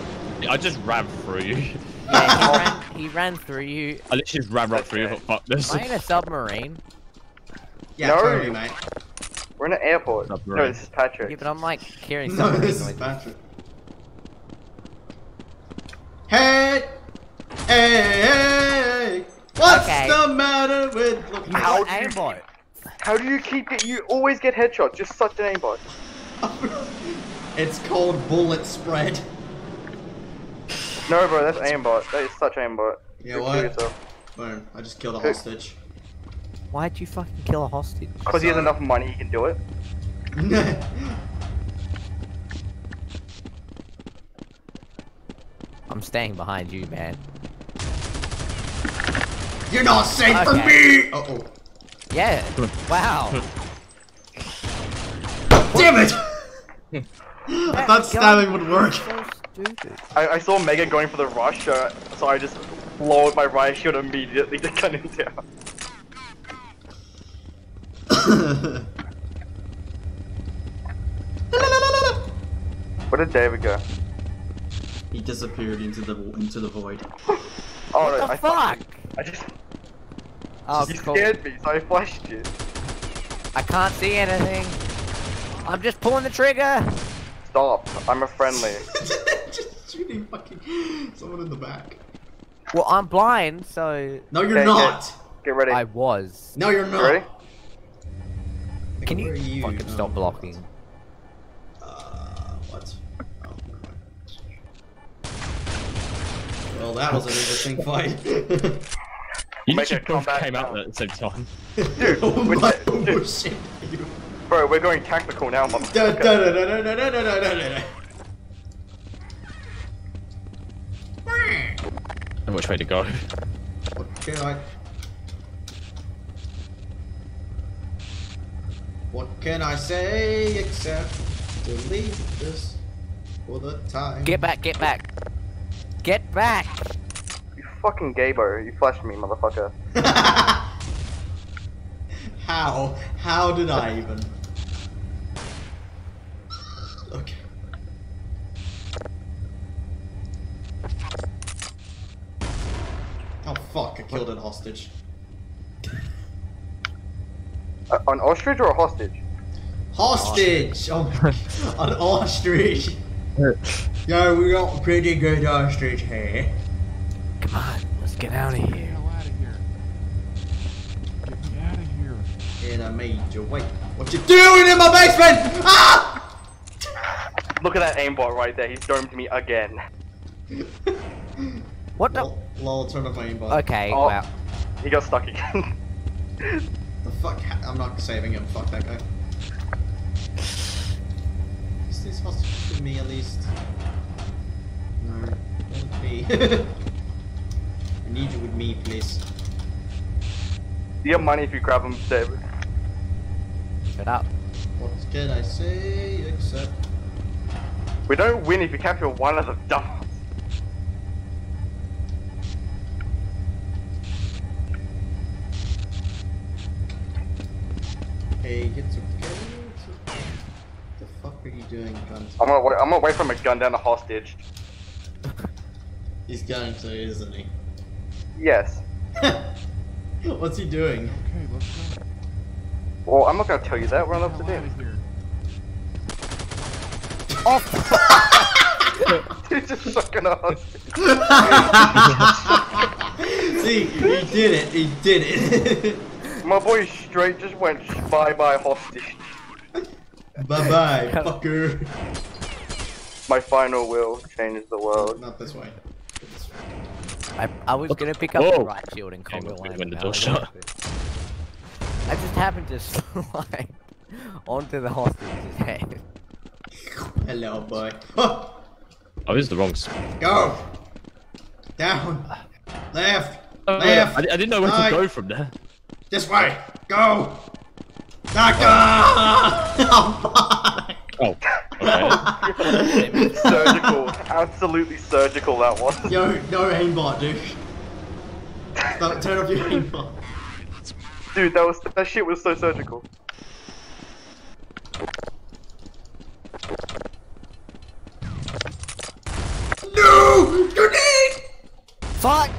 S3: I just ran through you.
S1: Yeah, he ran, he ran through you.
S3: I literally just ran right through you.
S2: Okay.
S3: I thought, Fuck this.
S1: Am I in a submarine?
S4: Yeah,
S2: No.
S4: totally, mate.
S2: We're in an airport.
S3: Not
S2: No,
S3: right.
S2: this is Patrick.
S1: Yeah, but I'm like hearing
S4: No, this is. Patrick. Hey, hey, hey, what's
S1: Okay.
S4: the matter with the
S1: You
S2: How
S1: got
S2: do you-
S1: aimbot.
S2: How do you keep it? You always get headshots. Just such an aimbot.
S4: It's called bullet spread.
S2: No, bro, that's aimbot. That is such aimbot.
S4: You
S2: Go
S4: know what? Boom, I just killed a hostage.
S1: Why'd you fucking kill a hostage?
S2: Because he has enough money, he can do it.
S1: I'm staying behind you, man.
S4: You're not safe for
S1: Okay.
S4: me! Uh oh.
S1: Yeah. Wow.
S4: Damn it! I thought stabbing would work.
S1: So stupid.
S2: I, I saw Mega going for the rush, uh, so I just lowered my riot shield immediately to gun him down. Where did David go?
S4: he disappeared into the into the void.
S2: Oh
S1: What
S2: no,
S1: the
S2: I
S1: fuck?
S2: I just
S1: Oh,
S2: you
S1: cool.
S2: scared me, so I flashed you.
S1: I can't see anything. I'm just pulling the trigger.
S2: Stop. I'm a friendly.
S4: just shooting fucking someone in the back.
S1: Well, I'm blind, so
S4: No, you're
S2: Okay,
S4: not.
S2: Get ready.
S1: I was.
S4: No, you're
S2: You
S4: not.
S2: Ready?
S1: Can
S4: Where
S1: you,
S4: are
S1: fucking
S4: Oh,
S1: stop blocking?
S4: Uh, what? Oh, never mind. Well, that was an interesting fight.
S3: You
S2: Make
S3: literally
S2: it
S3: both came out at the same time.
S2: Dude,
S4: oh
S2: we're
S4: my
S2: ta- dude.
S4: oh, shit.
S2: Bro, we're going tactical now,
S4: Da,
S2: motherfucker.
S4: da, da, da, da, da, da, da, da, da.
S3: And which way to go?
S4: What can I? What can I say except delete this? all the time.
S1: Get back, get back. Get back!
S2: You fucking gaybo. You flashed me, motherfucker.
S4: How? How did I even? Okay. Oh fuck, I killed an hostage.
S2: Uh, an ostrich or a hostage?
S4: Hostage! Oh an ostrich! Yo, we got a pretty good ostrich here.
S1: Come on, let's get out of here.
S5: hell out of here. Get me out of here.
S4: In a major way. What you doing in my basement? Ah!
S2: Look at that aimbot right there. He's domed me again.
S1: What the?
S4: Lol, lol, turn off my aimbot.
S1: Okay,
S2: Oh.
S1: wow.
S2: He got stuck again.
S4: The fuck? I'm not saving him. Fuck that guy. Is this hostage with me at least? No. Not with me. I need you with me, please.
S2: you get money if you grab him, David.
S1: Shut up.
S4: What can I say except
S2: We don't win if you capture one of the dumb.
S4: Hey, it's okay. It's okay. The fuck are you doing, guns?
S2: I'm gonna wait, I'm gonna wait for him to gun down a hostage.
S4: He's going to, isn't he?
S2: Yes.
S4: What's he doing?
S5: Okay, let's go.
S2: Well, I'm not gonna tell you that. We're not
S5: Get
S2: up to
S5: hell out
S2: do.
S5: of here.
S1: Oh,
S2: He's just sucking a hostage.
S4: See, he did it. He did it.
S2: My boy straight just went bye bye hostage.
S4: bye bye, fucker.
S2: My final will change the world.
S4: Not this way. This way.
S1: I, I was gonna pick up
S3: Whoa.
S1: the riot shield and
S3: Hang
S1: Congo
S3: on,
S1: line.
S3: when the
S1: but
S3: door
S1: I
S3: shut.
S1: I just happened to slide onto the hostage's head.
S4: Hello, boy. Oh,
S3: this is the wrong. spot.
S4: go. Down. Left.
S3: Oh,
S4: Left.
S3: I, I didn't know where
S4: right.
S3: to go from there.
S4: This way. Go. Doctor.
S3: Oh, oh okay.
S2: surgical. Absolutely surgical that was.
S4: Yo, no aimbot, dude. Stop, turn off your aimbot.
S2: Dude, that was that shit was so surgical.
S4: No! Grenade!
S1: Fuck!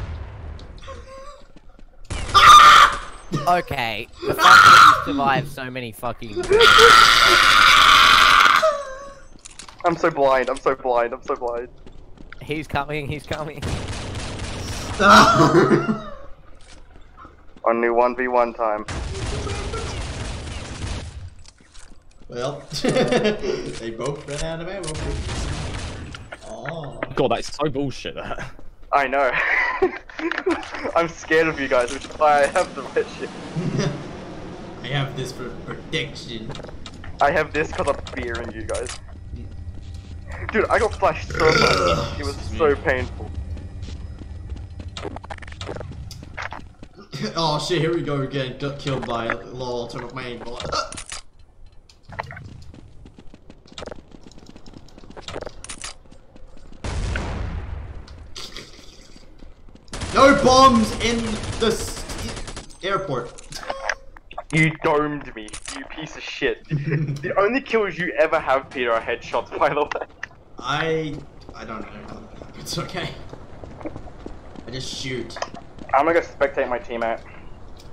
S1: Okay, the fact that you survived so many fucking.
S2: I'm so blind. I'm so blind. I'm so blind.
S1: He's coming, he's coming.
S2: Only one v one time.
S4: well, they both ran out of ammo. Oh.
S3: God, that's so bullshit. That.
S2: I know. I'm scared of you guys, which is why I have the red shit.
S4: I have this for protection.
S2: I have this because I'm fearing you guys. Dude, I got flashed so much. It was so painful.
S4: oh shit, here we go again. Got killed by a lol, turn off my aimbot. No bombs in the s- airport.
S2: You domed me, you piece of shit. the only kills you ever have, Peter, are headshots, by the way.
S4: I I don't know. It's okay. I just shoot.
S2: I'm gonna go spectate my teammate.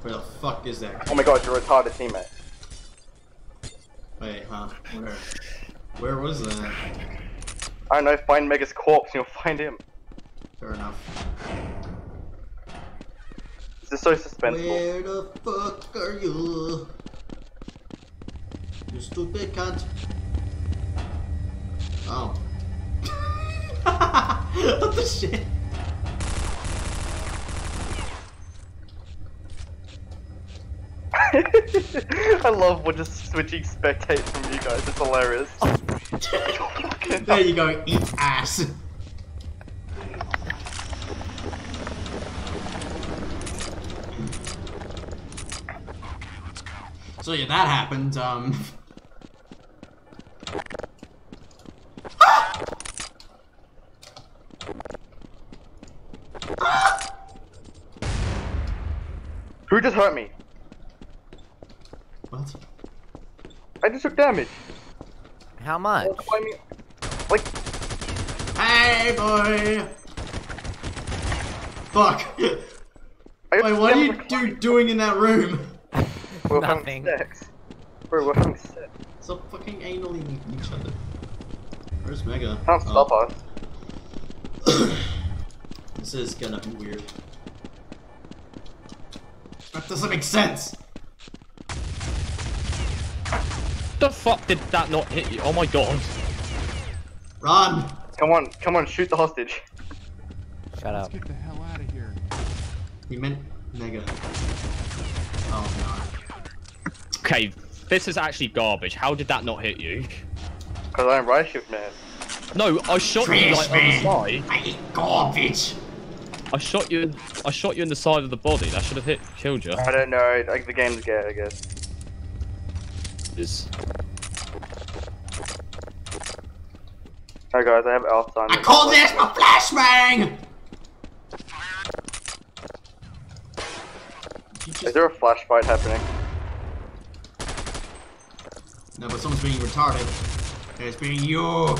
S4: Where the fuck is that?
S2: Oh my god, you're a retarded teammate.
S4: Wait, huh? Where? Where was that?
S2: I don't know, find Mega's corpse and you'll find him.
S4: Fair enough.
S2: This is so suspenseful.
S4: Where the fuck are you? You stupid cunt. Oh. what the shit?
S2: I love what just switching spectate from you guys. It's hilarious.
S4: there you go, eat ass. So yeah, that happened. Um.
S2: Who just hurt me?
S4: What?
S2: I just took damage.
S1: How much?
S2: Oh, I mean, like.
S4: Hey, boy. Fuck. Wait, what are you do doing in that room?
S2: We're
S1: Nothing.
S2: having sex. We're having sex.
S4: Stop fucking anally each other. Where's Mega?
S2: Can't
S4: Oh,
S2: stop us.
S4: This is gonna be weird. That doesn't make sense!
S3: The fuck did that not hit you? Oh my god.
S4: Run!
S2: Come on, come on, shoot the hostage.
S1: Shut up!
S5: Let's
S1: up.
S5: get the hell out of here.
S4: He meant Mega. Oh
S3: Okay, this is actually garbage. How did that not hit you?
S2: Cause I'm right shift man.
S3: No, I shot
S4: no.
S3: you like on the side.
S4: I eat garbage!
S3: I shot you. In, I shot you in the side of the body. That should have hit, killed you.
S2: I don't know, like the game's gay, I guess.
S3: Is-
S2: Hi guys, I have Alzheimer's.
S4: I call this a flashbang!
S2: Is there a flash fight happening?
S4: No, but someone's being retarded. It's being you!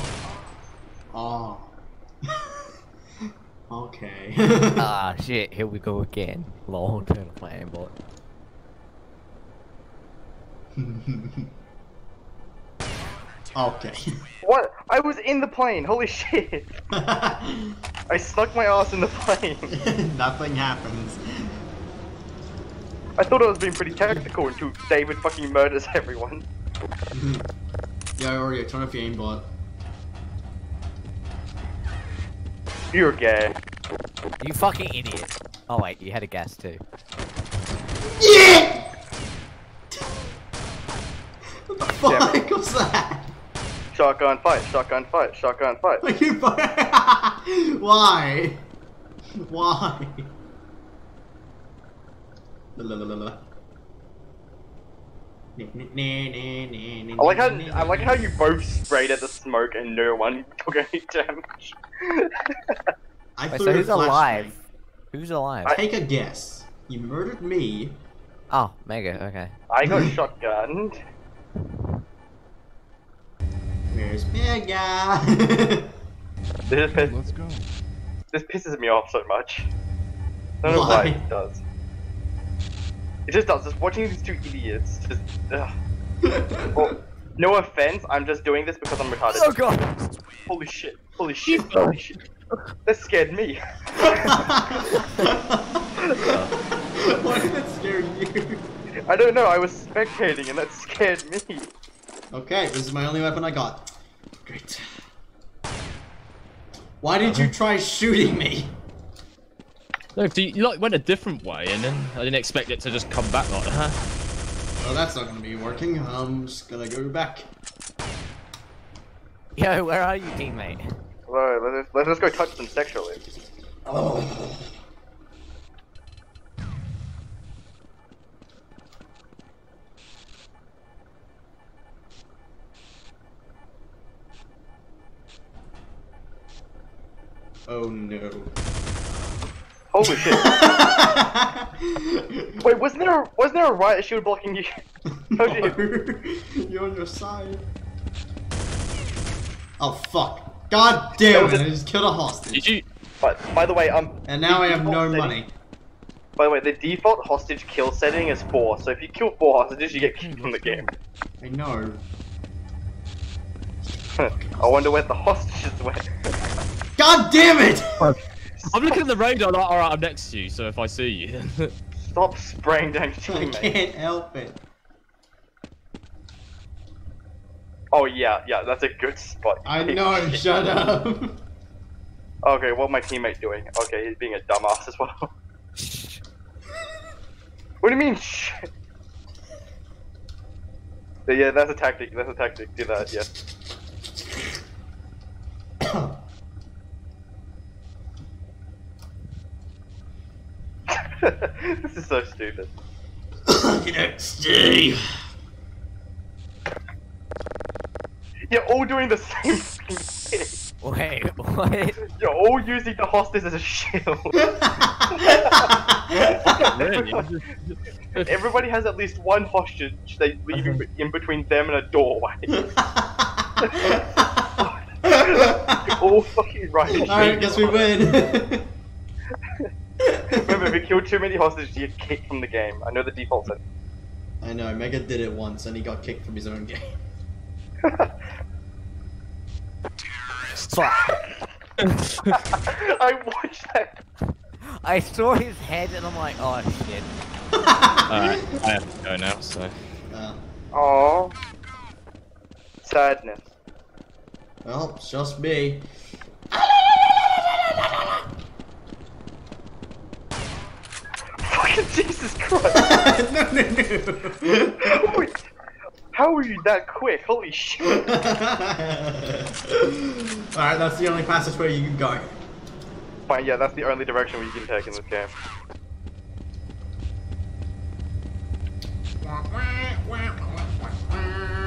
S4: Oh. okay.
S1: Ah, shit. Here we go again. Long term plan, bot.
S4: okay.
S2: What? I was in the plane, holy shit! I stuck my ass in the plane.
S4: Nothing happens.
S2: I thought I was being pretty tactical until David fucking murders everyone.
S4: Yo, Oreo, turn off your aimbot.
S2: You're gay.
S1: You fucking idiot. Oh wait, you had a gas too.
S4: Yeah! what the
S2: Damn
S4: fuck was that?
S2: Shotgun fight, shotgun fight, shotgun fight.
S4: Are you Why? Why? La la la la la.
S2: I like how I like how you both sprayed at the smoke and no one took any damage.
S4: I
S1: Wait,
S4: threw
S1: so who's
S4: flashbang.
S1: alive? Who's alive?
S4: Take a guess. You murdered me.
S1: Oh, Mega, okay.
S2: I got shotgunned.
S4: Where's Mega?
S2: This,
S5: Okay,
S2: piss,
S5: let's go.
S2: this pisses me off so much. I don't know why
S4: Why?
S2: it does. It just does. Just watching these two idiots. Just. Ugh. Well, no offense, I'm just doing this because I'm retarded.
S1: Oh god!
S2: Holy shit! Holy shit! Holy shit! That scared me.
S4: Why did that scare you?
S2: I don't know. I was spectating and that scared me.
S4: Okay, this is my only weapon I got. Great. Why did you uh-huh. try shooting me?
S3: No, 'cause you, you like went a different way, and then I didn't expect it to just come back like that.
S4: Well, that's not gonna be working. I'm just gonna go back.
S1: Yo, where are you, teammate?
S2: Alright, let's let's just go touch them sexually.
S4: Oh. Oh no.
S2: Holy shit! Wait, wasn't there a, wasn't there a riot shield blocking you? How'd you hit-
S4: You're on your side. Oh fuck. God damn it, I just killed a hostage.
S3: Did you?
S2: But by the way, um.
S4: And now I have no
S2: setting-
S4: money.
S2: By the way, the default hostage kill setting is four. So if you kill four hostages, you get kicked from the game.
S4: I know.
S2: I wonder where the hostages went.
S4: God damn it!
S3: I'm looking at the radar. Like, all right, I'm next to you. So if I see you, then
S2: Stop spraying down your
S4: I can't help it.
S2: Oh yeah, yeah, that's a good spot.
S4: I know, shut up.
S2: Okay, what my teammate doing? Okay, he's being a dumbass as well. what do you mean? Shh? Yeah, that's a tactic. That's a tactic. Do that. Yeah. this is so stupid.
S4: XD.
S2: You're all doing the same thing.
S1: Wait, what?
S2: You're all using the hostage as a shield.
S3: Really?
S2: Everybody has at least one hostage they leave in, in between them and a doorway. All fucking right.
S4: Alright, guess we win.
S2: Remember, if you kill too many hostages, you get kicked from the game. I know the default setting.
S4: I know, Mega did it once and he got kicked from his own game.
S1: Fuck.
S2: I watched that.
S1: I saw his head and I'm like, oh shit.
S3: Alright, I have to go now, so.
S4: Uh,
S2: Aww. Sadness.
S4: well, it's just me.
S2: Fucking Jesus Christ.
S4: no, no, no.
S2: Wait, How are you that quick? Holy shit.
S4: Alright, that's the only passageway you can go.
S2: Fine, yeah, that's the only direction we can take in this game.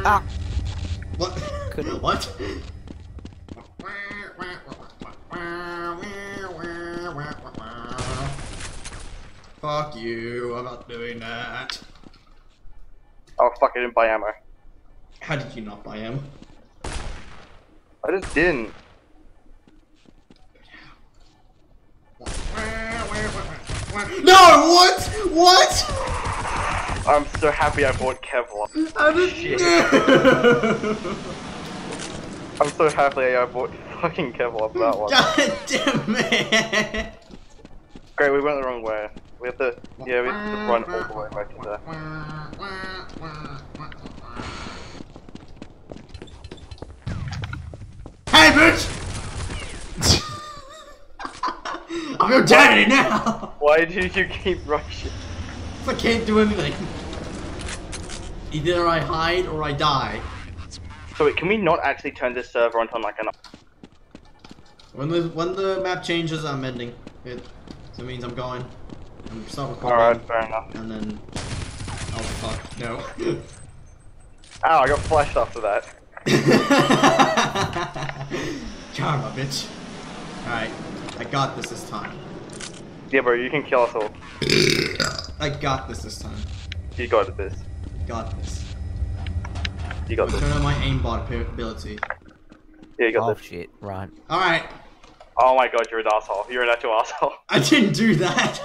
S1: Ah!
S4: What?
S1: Couldn't-
S4: What? Fuck you, I'm not doing that.
S2: Oh fuck, I didn't buy ammo.
S4: How did you not buy him?
S2: I just didn't.
S4: No, what? What?
S2: I'm so happy I bought Kevlar.
S4: How did
S2: Shit. I'm so happy I bought fucking Kevlar for that one.
S4: God damn it!
S2: Great, we went the wrong way. We have to, yeah, we have to run all the way back to there.
S4: Hey, bitch! I'm your daddy now!
S2: Why do you keep rushing?
S4: I can't do anything. Either I hide or I die.
S2: So wait, can we not actually turn this server onto like an...
S4: When the when the map changes, I'm ending it. So it means I'm going. I'm stop recording.
S2: Alright, fair enough.
S4: And then. Oh fuck, no.
S2: Ow, I got flashed after that.
S4: Karma, bitch. Alright, I got this this time.
S2: Yeah, bro, you can kill us all.
S4: I got this this time.
S2: You got this.
S4: Got this.
S2: You got
S4: Turn
S2: this.
S4: on my aimbot ability.
S2: Yeah, you got
S1: Oh
S2: this.
S1: shit, right.
S4: Alright,
S2: Oh my god, you're an asshole. You're an actual asshole.
S4: I didn't do that.